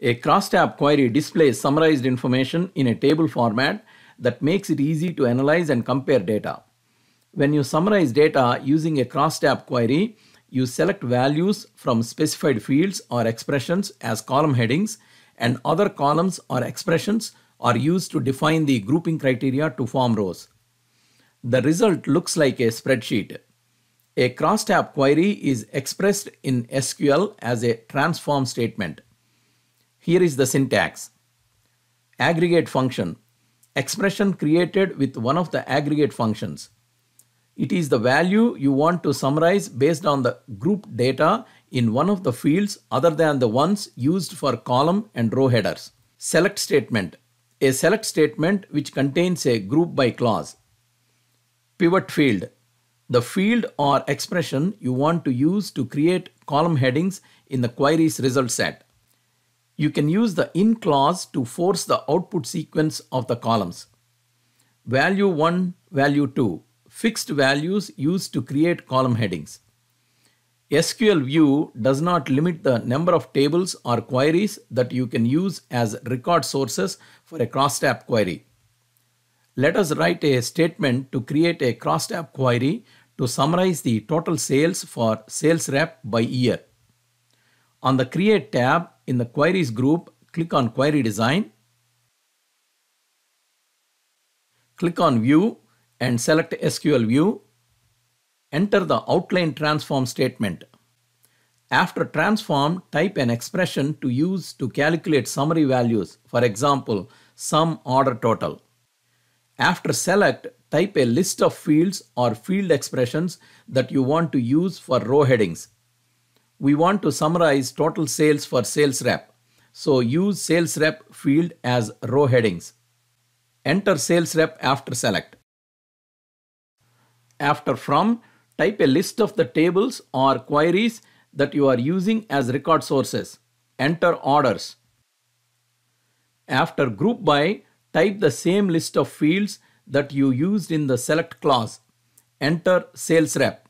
A crosstab query displays summarized information in a table format that makes it easy to analyze and compare data. When you summarize data using a crosstab query, you select values from specified fields or expressions as column headings, and other columns or expressions are used to define the grouping criteria to form rows. The result looks like a spreadsheet. A crosstab query is expressed in SQL as a transform statement. Here is the syntax. Aggregate function. Expression created with one of the aggregate functions. It is the value you want to summarize based on the group data in one of the fields other than the ones used for column and row headers. Select statement. A select statement which contains a group by clause. Pivot field. The field or expression you want to use to create column headings in the query's result set. You can use the in clause to force the output sequence of the columns. Value 1, value 2 fixed values used to create column headings. SQL view does not limit the number of tables or queries that you can use as record sources for a crosstab query. Let us write a statement to create a crosstab query to summarize the total sales for sales rep by year. On the Create tab in the Queries group, click on Query Design. Click on View and select SQL View, enter the outline transform statement. After transform, type an expression to use to calculate summary values, for example, sum order total. After select, type a list of fields or field expressions that you want to use for row headings. We want to summarize total sales for sales rep, so use sales rep field as row headings. Enter sales rep after select. After from, type a list of the tables or queries that you are using as record sources. Enter orders. After group by, type the same list of fields that you used in the select clause. Enter sales rep.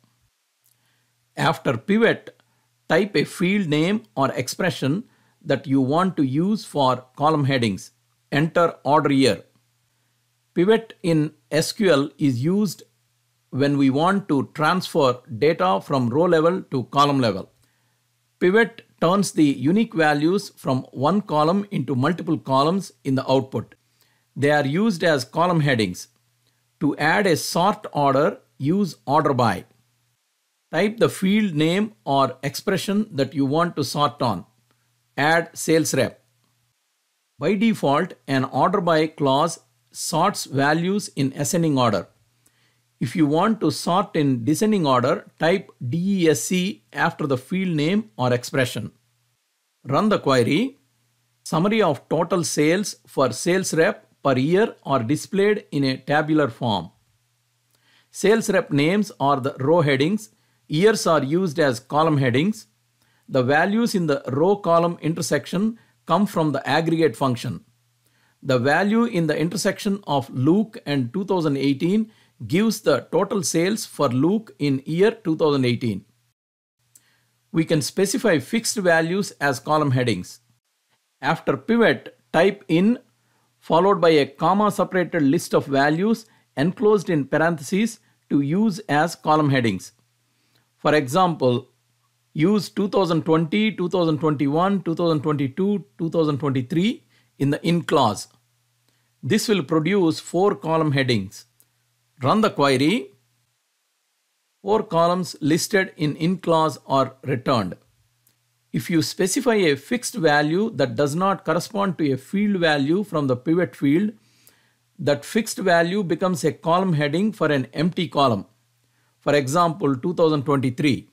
After pivot, type a field name or expression that you want to use for column headings. Enter order year. Pivot in SQL is used when we want to transfer data from row level to column level. Pivot turns the unique values from one column into multiple columns in the output. They are used as column headings. To add a sort order, use order by. Type the field name or expression that you want to sort on. Add sales rep. By default, an order by clause sorts values in ascending order. If you want to sort in descending order, type DESC after the field name or expression. Run the query. Summary of total sales for sales rep per year are displayed in a tabular form. Sales rep names are the row headings. Years are used as column headings. The values in the row column intersection come from the aggregate function. The value in the intersection of Luke and 2018 gives the total sales for Luke in year 2018. We can specify fixed values as column headings. After pivot, type in followed by a comma separated list of values enclosed in parentheses to use as column headings. For example, use 2020, 2021, 2022, 2023 in the in clause. This will produce four column headings. Run the query. Four columns listed in in clause are returned. If you specify a fixed value that does not correspond to a field value from the pivot field, that fixed value becomes a column heading for an empty column. For example, 2023.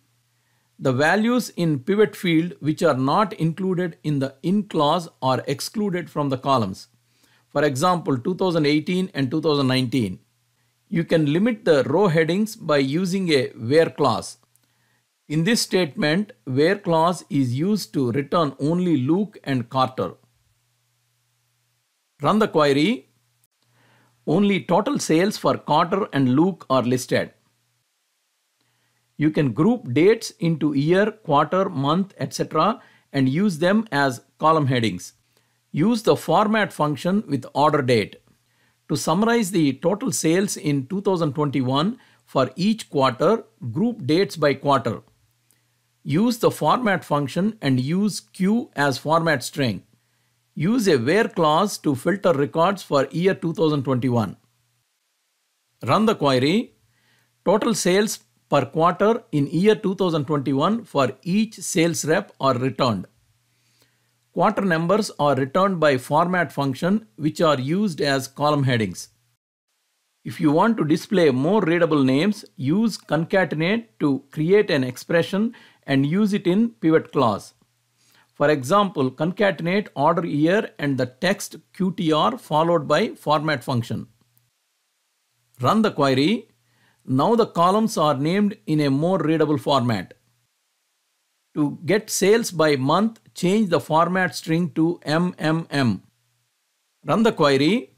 The values in pivot field which are not included in the in clause are excluded from the columns. For example, 2018 and 2019. You can limit the row headings by using a where clause. In this statement, where clause is used to return only Luke and Carter. Run the query. Only total sales for Carter and Luke are listed. You can group dates into year, quarter, month, etc. and use them as column headings. Use the format function with order date. To summarize the total sales in 2021 for each quarter, group dates by quarter. Use the format function and use Q as format string. Use a where clause to filter records for year 2021. Run the query. Total sales per quarter in year 2021 for each sales rep are returned. Quarter numbers are returned by format function which are used as column headings. If you want to display more readable names, use concatenate to create an expression and use it in pivot clause. For example, concatenate order year and the text QTR followed by format function. Run the query. Now the columns are named in a more readable format. To get sales by month, change the format string to MMM. Run the query.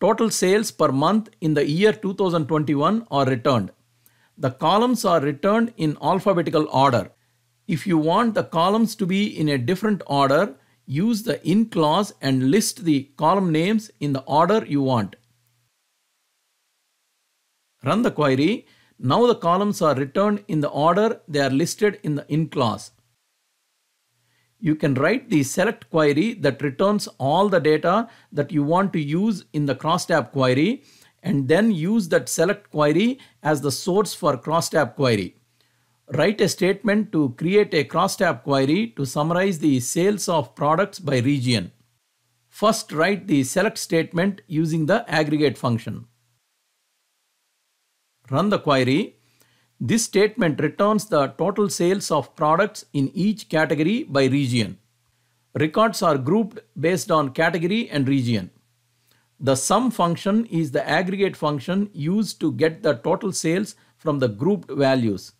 Total sales per month in the year 2021 are returned. The columns are returned in alphabetical order. If you want the columns to be in a different order, use the in clause and list the column names in the order you want. Run the query. Now the columns are returned in the order they are listed in the in clause. You can write the select query that returns all the data that you want to use in the crosstab query and then use that select query as the source for crosstab query. Write a statement to create a crosstab query to summarize the sales of products by region. First write the select statement using the aggregate function. Run the query. This statement returns the total sales of products in each category by region. Records are grouped based on category and region. The sum function is the aggregate function used to get the total sales from the grouped values.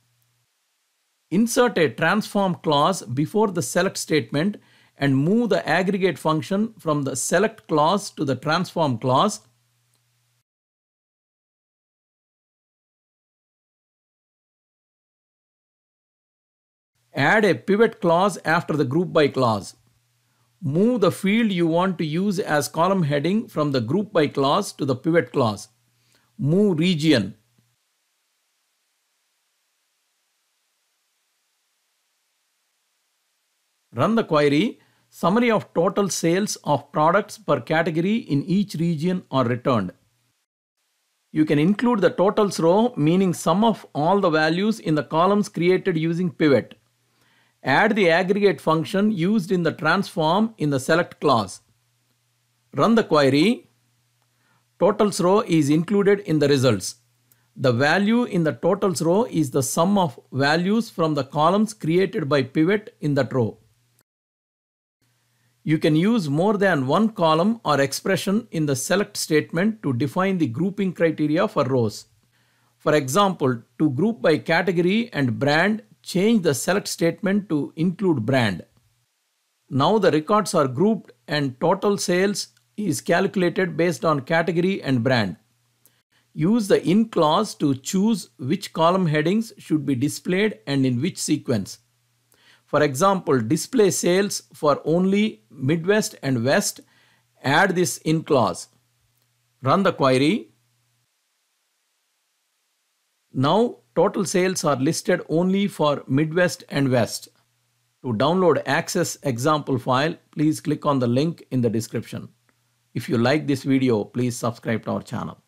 Insert a transform clause before the select statement and move the aggregate function from the select clause to the transform clause Add a pivot clause after the group by clause. Move the field you want to use as column heading from the group by clause to the pivot clause. Move region. Run the query. Summary of total sales of products per category in each region are returned. You can include the totals row meaning sum of all the values in the columns created using pivot. Add the aggregate function used in the transform in the select clause. Run the query. Totals row is included in the results. The value in the totals row is the sum of values from the columns created by pivot in that row. You can use more than one column or expression in the select statement to define the grouping criteria for rows. For example, to group by category and brand, change the select statement to include brand. Now the records are grouped and total sales is calculated based on category and brand. Use the in clause to choose which column headings should be displayed and in which sequence. For example, display sales for only Midwest and West, add this in clause. Run the query. Now total sales are listed only for Midwest and West. To download Access example file, please click on the link in the description. If you like this video, please subscribe to our channel.